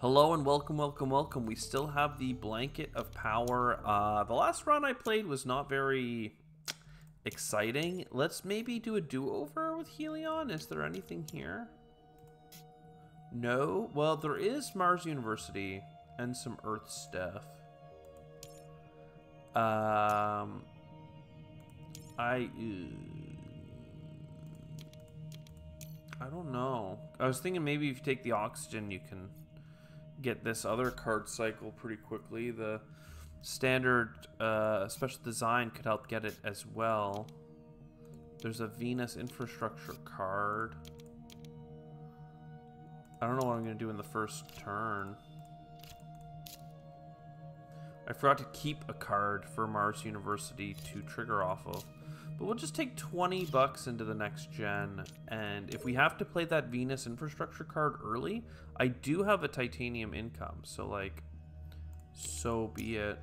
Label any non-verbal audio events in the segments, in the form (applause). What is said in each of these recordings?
Hello and welcome, welcome, welcome. We still have the Blanket of Power. Uh, the last run I played was not very exciting. Let's maybe do a do-over with Helion. Is there anything here? No? Well, there is Mars University and some Earth stuff. Um, I... I don't know. I was thinking maybe if you take the oxygen, you can get this other card cycle pretty quickly. The standard uh, special design could help get it as well. There's a Venus infrastructure card. I don't know what I'm going to do in the first turn. I forgot to keep a card for Mars University to trigger off of. But we'll just take 20 bucks into the next gen. And if we have to play that Venus infrastructure card early, I do have a titanium income. So, like, so be it.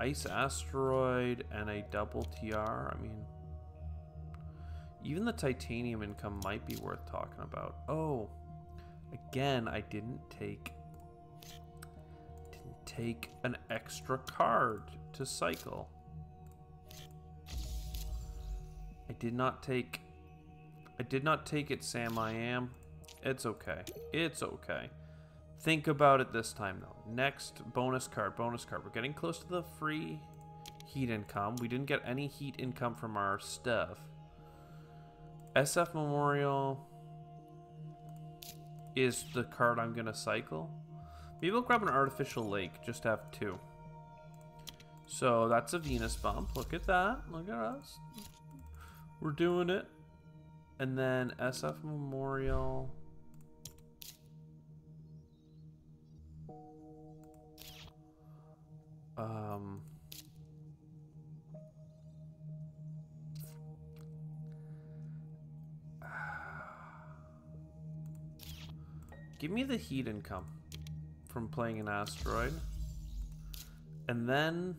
Ice asteroid and a double TR. I mean, even the titanium income might be worth talking about. Oh, again, I didn't take didn't take an extra card to cycle. I did not take... I did not take it, Sam I am. It's okay. It's okay. Think about it this time, though. Next, bonus card, bonus card. We're getting close to the free heat income. We didn't get any heat income from our stuff. SF Memorial is the card I'm going to cycle. Maybe we'll grab an Artificial Lake, just have two. So that's a Venus bump. Look at that. Look at us. We're doing it. And then SF Memorial. Um... Give me the heat income from playing an asteroid. And then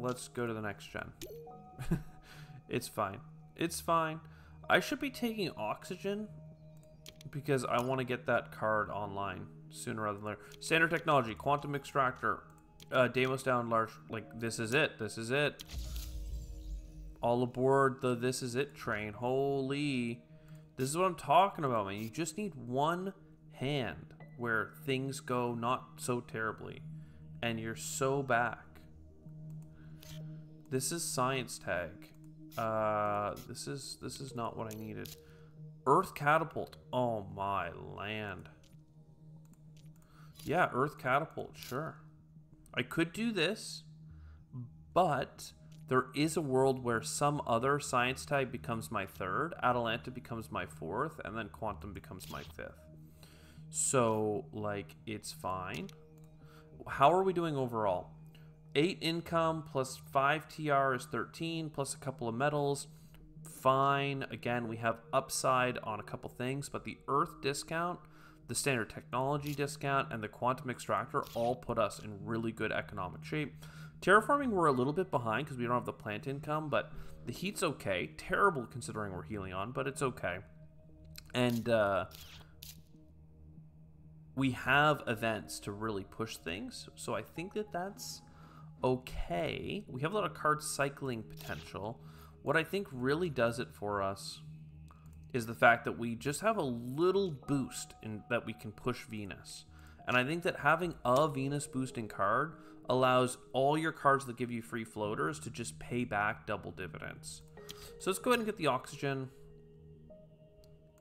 let's go to the next gen. (laughs) it's fine. It's fine. I should be taking oxygen because I want to get that card online sooner rather than later. Standard technology, quantum extractor, uh, Deimos down large. Like, this is it. This is it. All aboard the this is it train. Holy. This is what I'm talking about, man. You just need one hand where things go not so terribly. And you're so back. This is science tag. Uh, this is this is not what I needed. Earth catapult. Oh my land. Yeah, Earth catapult. Sure. I could do this, but there is a world where some other science tag becomes my third, Atalanta becomes my fourth, and then Quantum becomes my fifth. So, like, it's fine. How are we doing overall? 8 income plus 5 TR is 13, plus a couple of metals. Fine. Again, we have upside on a couple things, but the Earth discount, the standard technology discount, and the quantum extractor all put us in really good economic shape. Terraforming, we're a little bit behind because we don't have the plant income, but the heat's okay. Terrible considering we're Helion, but it's okay. And uh, we have events to really push things, so I think that that's okay. We have a lot of card cycling potential. What I think really does it for us is the fact that we just have a little boost in that we can push Venus. And I think that having a Venus boosting card allows all your cards that give you free floaters to just pay back double dividends. So let's go ahead and get the oxygen.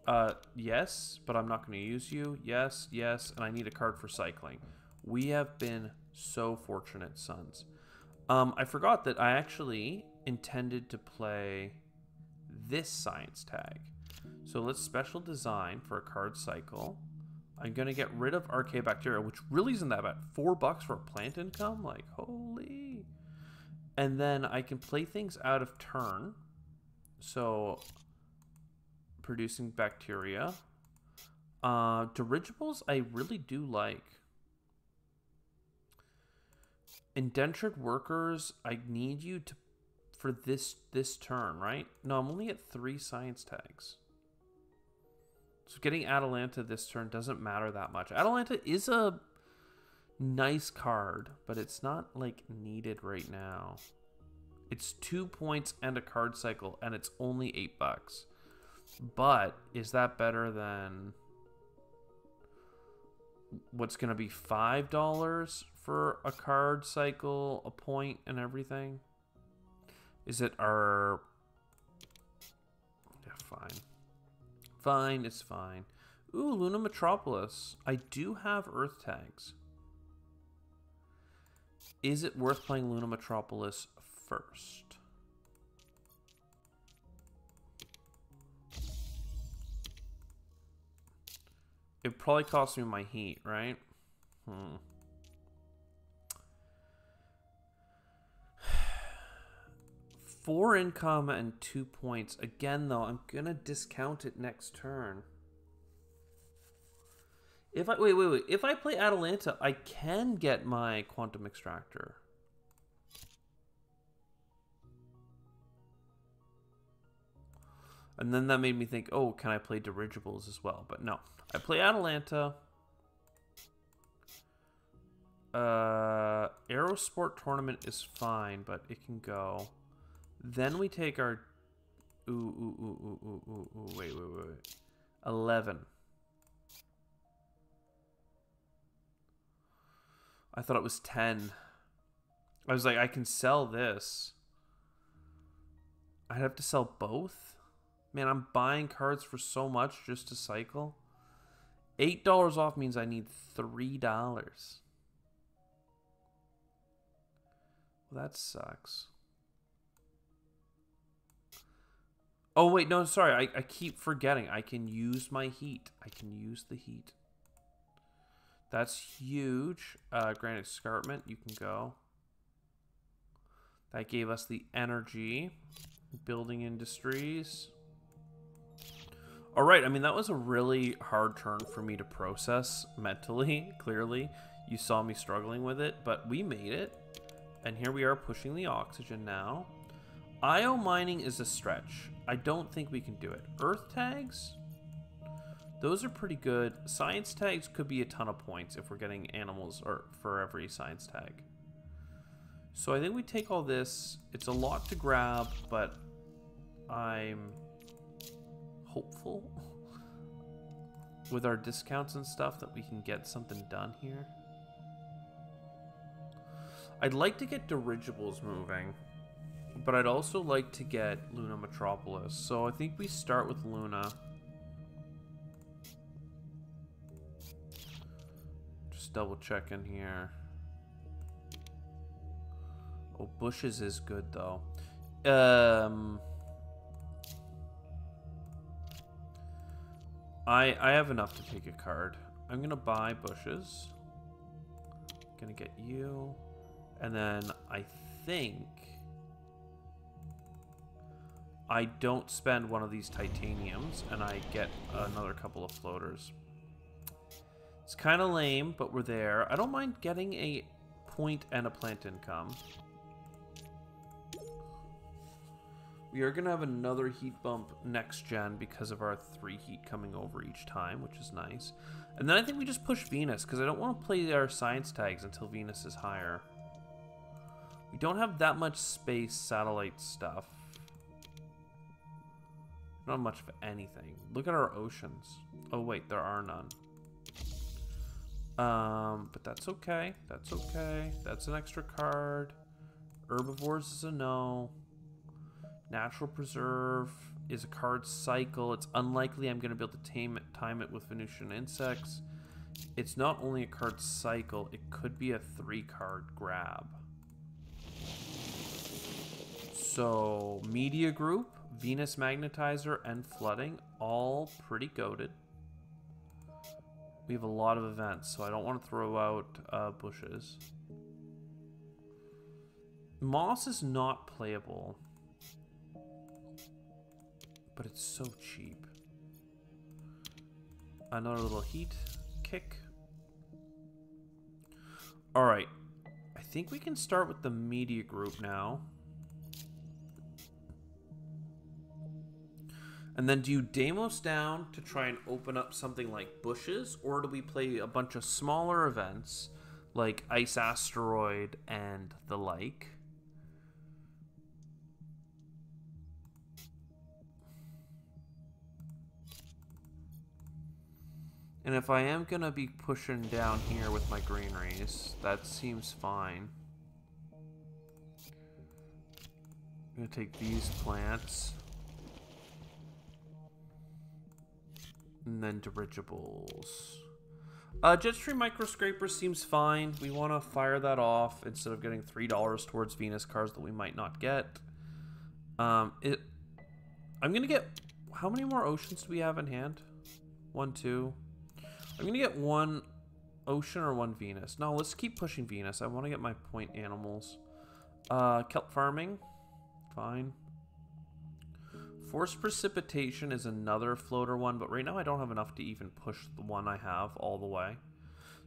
Uh, yes, but I'm not going to use you. Yes, yes, and I need a card for cycling. We have been so fortunate, sons. Um, I forgot that I actually intended to play this science tag. So let's special design for a card cycle. I'm going to get rid of Archaebacteria, which really isn't that bad. Four bucks for a plant income? Like, holy. And then I can play things out of turn. So, producing bacteria. Uh, dirigibles I really do like. Indentured workers, I need you to for this this turn, right? No, I'm only at three science tags. So getting Atalanta this turn doesn't matter that much. Atalanta is a nice card, but it's not like needed right now. It's two points and a card cycle, and it's only eight bucks. But is that better than what's going to be five dollars for a card cycle, a point, and everything? Is it our? Yeah, fine. Fine, it's fine. Ooh, Luna Metropolis. I do have Earth tags. Is it worth playing Luna Metropolis first? It probably cost me my heat, right? Hmm. (sighs) Four income and two points. Again, though, I'm gonna discount it next turn. If I wait, wait, wait. If I play Atalanta, I can get my quantum extractor. And then that made me think, oh, can I play dirigibles as well? But no. I play Atalanta. Uh, Aerosport tournament is fine, but it can go. Then we take our... Ooh, ooh, ooh, ooh, ooh, ooh, ooh. Wait, wait, wait, wait. 11. I thought it was 10. I was like, I can sell this. I'd have to sell both? Man, I'm buying cards for so much just to cycle. $8 off means I need $3. Well, that sucks. Oh, wait, no, sorry. I, I keep forgetting. I can use my heat. I can use the heat. That's huge. Uh, Granite Escarpment, you can go. That gave us the energy. Building Industries. All right, I mean, that was a really hard turn for me to process mentally, (laughs) clearly. You saw me struggling with it, but we made it. And here we are pushing the oxygen now. IO mining is a stretch. I don't think we can do it. Earth tags? Those are pretty good. Science tags could be a ton of points if we're getting animals or for every science tag. So I think we take all this. It's a lot to grab, but I'm hopeful with our discounts and stuff that we can get something done here. I'd like to get dirigibles moving. But I'd also like to get Luna Metropolis. So I think we start with Luna. Just double checking here. Oh, Bushes is good though. Um... I, I have enough to take a card. I'm gonna buy bushes. Gonna get you. And then I think I don't spend one of these titaniums and I get another couple of floaters. It's kind of lame, but we're there. I don't mind getting a point and a plant income. We are going to have another heat bump next gen because of our three heat coming over each time, which is nice. And then I think we just push Venus because I don't want to play our science tags until Venus is higher. We don't have that much space satellite stuff. Not much of anything. Look at our oceans. Oh, wait, there are none. Um, but that's okay. That's okay. That's an extra card. Herbivores is a no. Natural Preserve is a card cycle. It's unlikely I'm going to be able to tame it, time it with Venusian Insects. It's not only a card cycle, it could be a three card grab. So, Media Group, Venus Magnetizer, and Flooding, all pretty goaded. We have a lot of events, so I don't want to throw out uh, bushes. Moss is not playable. But it's so cheap. Another little heat kick. Alright. I think we can start with the media group now. And then do you Deimos down to try and open up something like bushes, or do we play a bunch of smaller events like Ice Asteroid and the like? And if I am going to be pushing down here with my greeneries, that seems fine. I'm going to take these plants. And then dirigibles. Uh, Jetstream Microscraper seems fine. We want to fire that off instead of getting $3 towards Venus cars that we might not get. Um, it. I'm going to get... How many more oceans do we have in hand? One, two... I'm gonna get one ocean or one Venus. No, let's keep pushing Venus. I want to get my point animals. Uh, kelp farming. Fine. Forced precipitation is another floater one, but right now I don't have enough to even push the one I have all the way.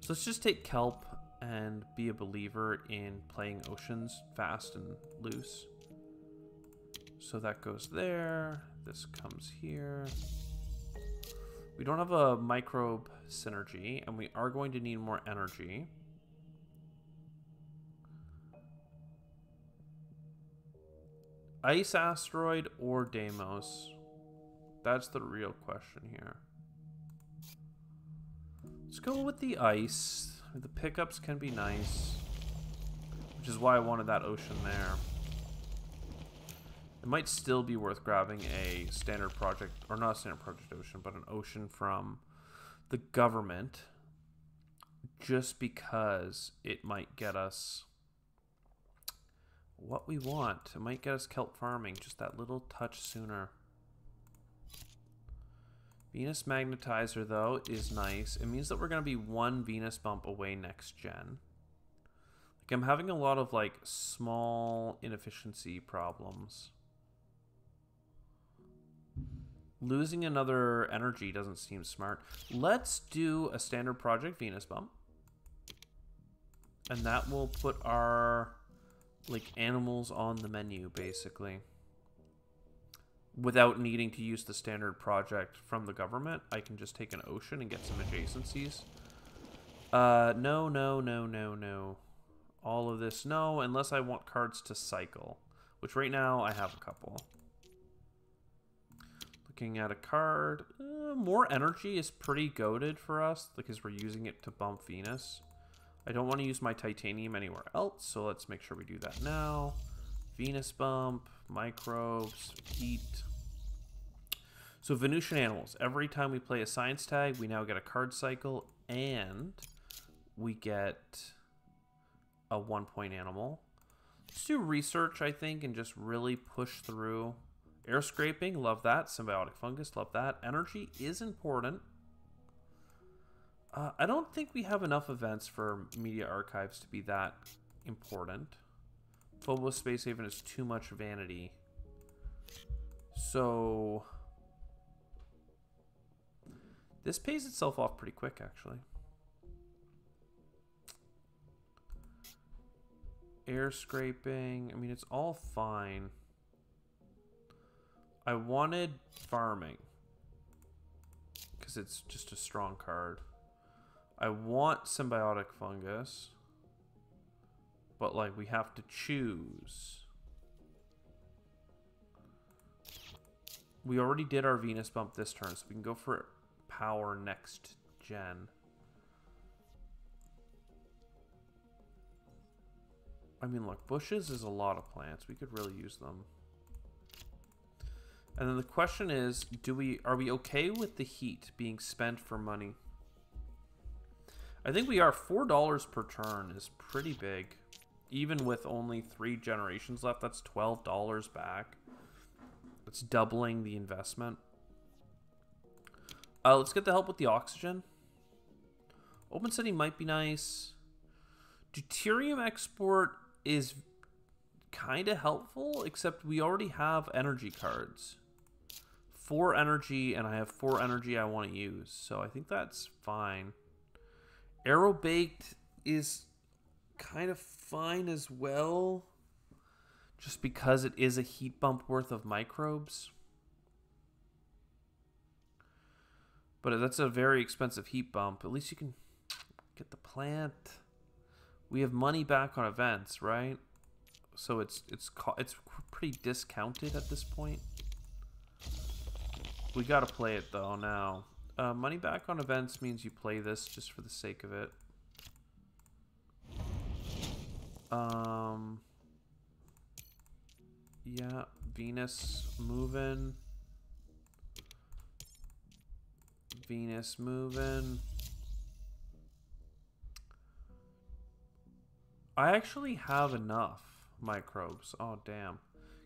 So let's just take kelp and be a believer in playing oceans fast and loose. So that goes there. This comes here. We don't have a microbe synergy, and we are going to need more energy. Ice asteroid or Deimos? That's the real question here. Let's go with the ice. The pickups can be nice. Which is why I wanted that ocean there. It might still be worth grabbing a standard project, or not a standard project ocean, but an ocean from the government just because it might get us what we want. It might get us kelp farming just that little touch sooner. Venus Magnetizer, though, is nice. It means that we're going to be one Venus bump away next gen. Like, I'm having a lot of, like, small inefficiency problems. Losing another energy doesn't seem smart. Let's do a standard project Venus bump. And that will put our like animals on the menu basically. Without needing to use the standard project from the government, I can just take an ocean and get some adjacencies. Uh, no, no, no, no, no. All of this, no, unless I want cards to cycle. Which right now I have a couple. Looking at a card. Uh, more energy is pretty goaded for us because we're using it to bump Venus. I don't want to use my titanium anywhere else, so let's make sure we do that now. Venus bump, microbes, heat. So Venusian animals. Every time we play a science tag, we now get a card cycle and we get a one point animal. Let's do research, I think, and just really push through Air scraping, love that. Symbiotic fungus, love that. Energy is important. Uh, I don't think we have enough events for media archives to be that important. Phobos Space Haven is too much vanity. So... This pays itself off pretty quick, actually. Air scraping, I mean, it's all fine. I wanted farming because it's just a strong card. I want symbiotic fungus, but like we have to choose. We already did our Venus bump this turn, so we can go for power next gen. I mean, look, bushes is a lot of plants. We could really use them. And then the question is, do we are we okay with the heat being spent for money? I think we are. Four dollars per turn is pretty big. Even with only three generations left, that's twelve dollars back. It's doubling the investment. Uh, let's get the help with the oxygen. Open City might be nice. Deuterium export is kind of helpful, except we already have energy cards four energy, and I have four energy I want to use. So I think that's fine. Aerobraked is kind of fine as well. Just because it is a heat bump worth of microbes. But that's a very expensive heat bump. At least you can get the plant. We have money back on events, right? So it's it's it's pretty discounted at this point. We gotta play it though now. Uh, money back on events means you play this just for the sake of it. Um. Yeah, Venus moving. Venus moving. I actually have enough microbes. Oh damn.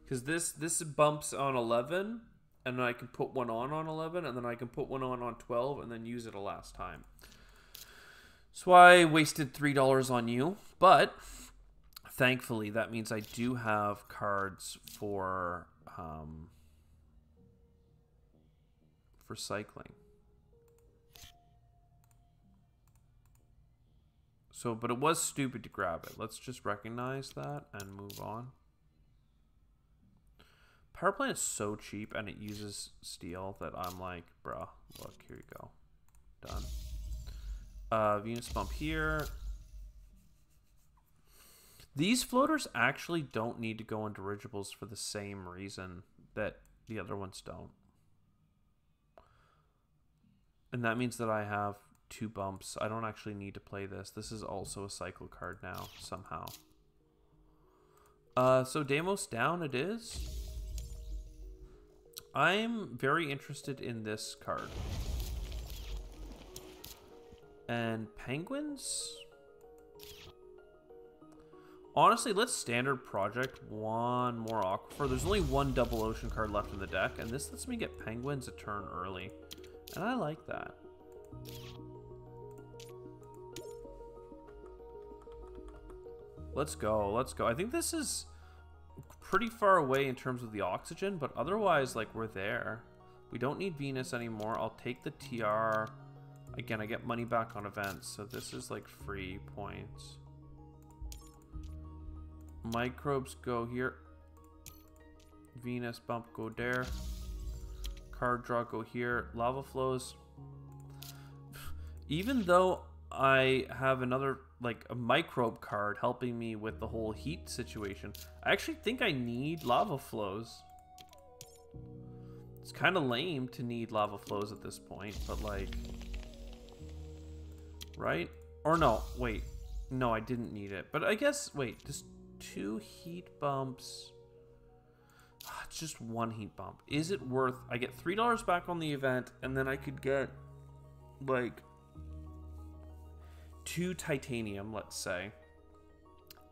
Cuz this this bumps on 11 and I can put one on on 11 and then I can put one on on 12 and then use it a last time. So I wasted $3 on you, but thankfully that means I do have cards for um for cycling. So, but it was stupid to grab it. Let's just recognize that and move on. Power plant is so cheap and it uses steel that I'm like, bruh, look, here you go. Done. Uh, Venus bump here. These floaters actually don't need to go on dirigibles for the same reason that the other ones don't. And that means that I have two bumps. I don't actually need to play this. This is also a cycle card now, somehow. Uh, so Deimos down it is. I'm very interested in this card. And Penguins? Honestly, let's standard project one more Aquifer. There's only one double ocean card left in the deck, and this lets me get Penguins a turn early. And I like that. Let's go. Let's go. I think this is pretty far away in terms of the oxygen, but otherwise, like, we're there. We don't need Venus anymore. I'll take the TR. Again, I get money back on events, so this is, like, free points. Microbes go here. Venus bump go there. Card draw go here. Lava flows. Even though I have another like a microbe card helping me with the whole heat situation. I actually think I need lava flows. It's kind of lame to need lava flows at this point, but like... Right? Or no, wait. No, I didn't need it. But I guess, wait, just two heat bumps... Ah, it's just one heat bump. Is it worth... I get $3 back on the event, and then I could get, like, two titanium, let's say,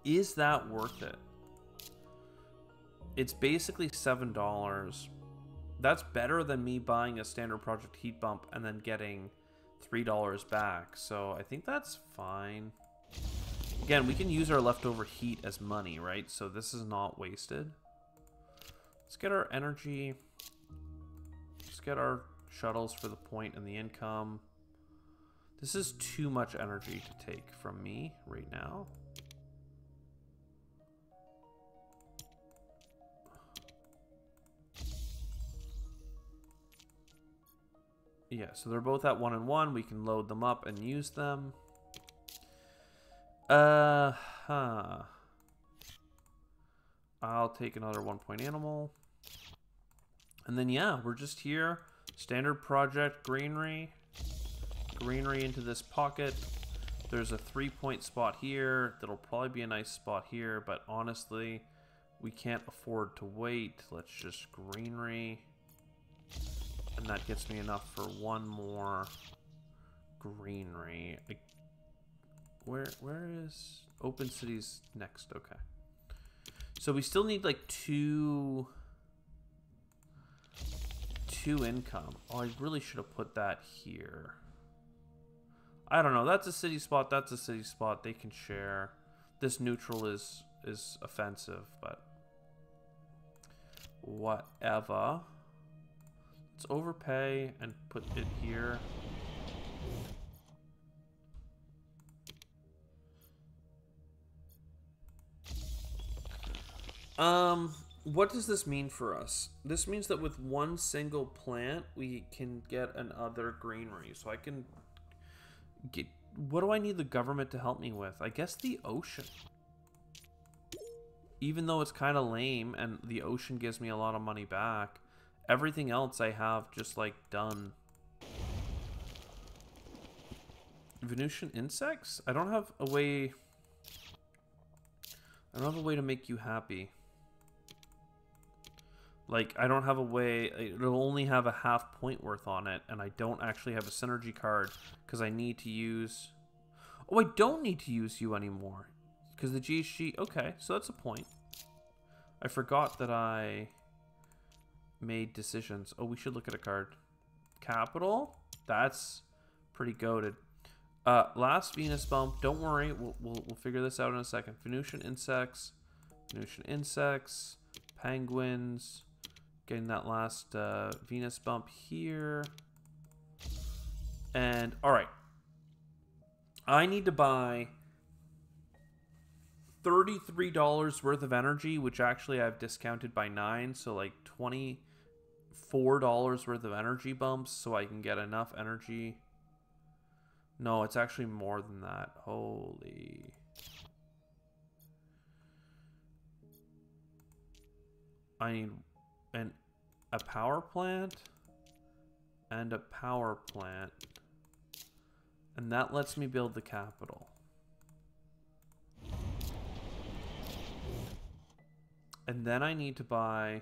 is that worth it? It's basically $7. That's better than me buying a standard project heat bump and then getting $3 back. So I think that's fine. Again, we can use our leftover heat as money, right? So this is not wasted. Let's get our energy. Let's get our shuttles for the point and the income. This is too much energy to take from me right now. Yeah, so they're both at one and one. We can load them up and use them. Uh huh. I'll take another one point animal. And then yeah, we're just here. Standard project greenery greenery into this pocket. There's a three-point spot here. That'll probably be a nice spot here, but honestly, we can't afford to wait. Let's just greenery. And that gets me enough for one more greenery. Where where is open cities next? Okay. So we still need like two two income. Oh, I really should have put that here. I don't know. That's a city spot. That's a city spot. They can share. This neutral is is offensive, but whatever. Let's overpay and put it here. Um, what does this mean for us? This means that with one single plant, we can get another greenery. So I can get. What do I need the government to help me with? I guess the ocean. Even though it's kind of lame and the ocean gives me a lot of money back, everything else I have just like done. Venusian insects? I don't have a way. I don't have a way to make you happy. Like, I don't have a way, it'll only have a half point worth on it, and I don't actually have a synergy card, because I need to use... Oh, I don't need to use you anymore, because the GHG, okay, so that's a point. I forgot that I made decisions. Oh, we should look at a card. Capital? That's pretty goaded. Uh, last Venus bump. Don't worry, we'll, we'll, we'll figure this out in a second. Venusian insects, Venusian insects, penguins, Getting that last uh, Venus bump here. And, alright. I need to buy $33 worth of energy, which actually I've discounted by 9 so like $24 worth of energy bumps so I can get enough energy. No, it's actually more than that. Holy... I need and a power plant and a power plant. And that lets me build the capital. And then I need to buy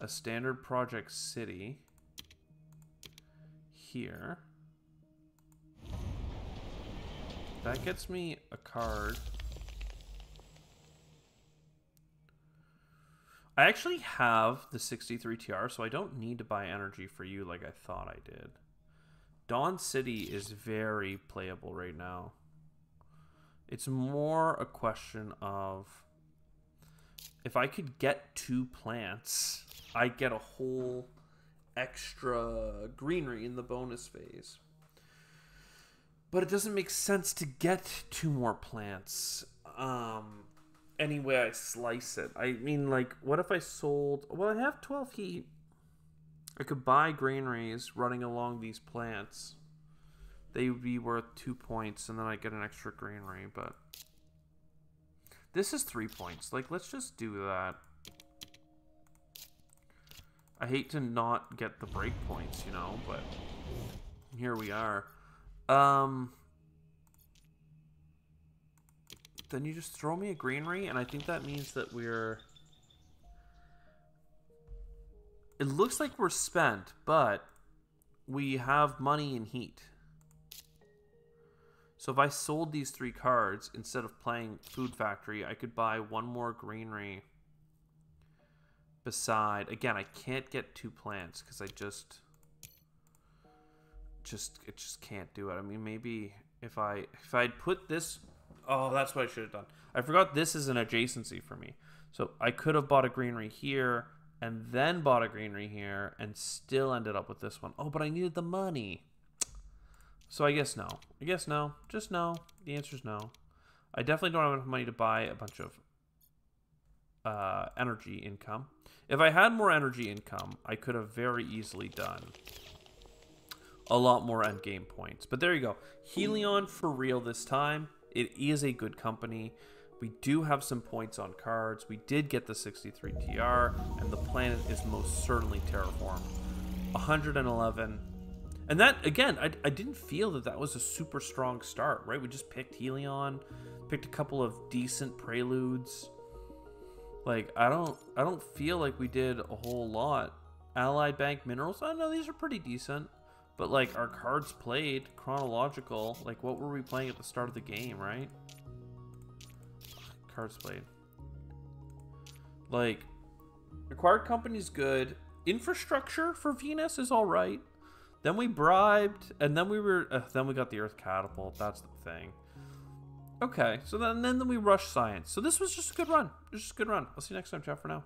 a standard project city here. That gets me a card. I actually have the 63 TR, so I don't need to buy energy for you like I thought I did. Dawn City is very playable right now. It's more a question of if I could get two plants, I get a whole extra greenery in the bonus phase. But it doesn't make sense to get two more plants. Um, any way I slice it. I mean, like, what if I sold? Well, I have 12 heat. I could buy greeneries running along these plants. They would be worth two points, and then I get an extra greenery, but... This is three points. Like, let's just do that. I hate to not get the break points, you know, but here we are. Um, then you just throw me a greenery, and I think that means that we're... It looks like we're spent, but we have money and heat. So if I sold these three cards, instead of playing Food Factory, I could buy one more greenery beside... Again, I can't get two plants, because I just... Just, it just can't do it. I mean, maybe if I if I'd put this Oh, that's what I should have done. I forgot this is an adjacency for me. So I could have bought a greenery here and then bought a greenery here and still ended up with this one. Oh, but I needed the money. So I guess no. I guess no. Just no. The answer is no. I definitely don't have enough money to buy a bunch of uh, energy income. If I had more energy income, I could have very easily done a lot more endgame points. But there you go. Helion for real this time. It is a good company. We do have some points on cards. We did get the 63 TR, and the planet is most certainly terraformed. 111. And that, again, I, I didn't feel that that was a super strong start, right? We just picked Helion, picked a couple of decent preludes. Like, I don't, I don't feel like we did a whole lot. Allied Bank Minerals, I oh, know these are pretty decent. But like our cards played, chronological, like what were we playing at the start of the game, right? Cards played. Like, acquired company's good. Infrastructure for Venus is all right. Then we bribed, and then we were, uh, then we got the Earth catapult. That's the thing. Okay, so then then we rush science. So this was just a good run. Just a good run. I'll see you next time. Ciao for now.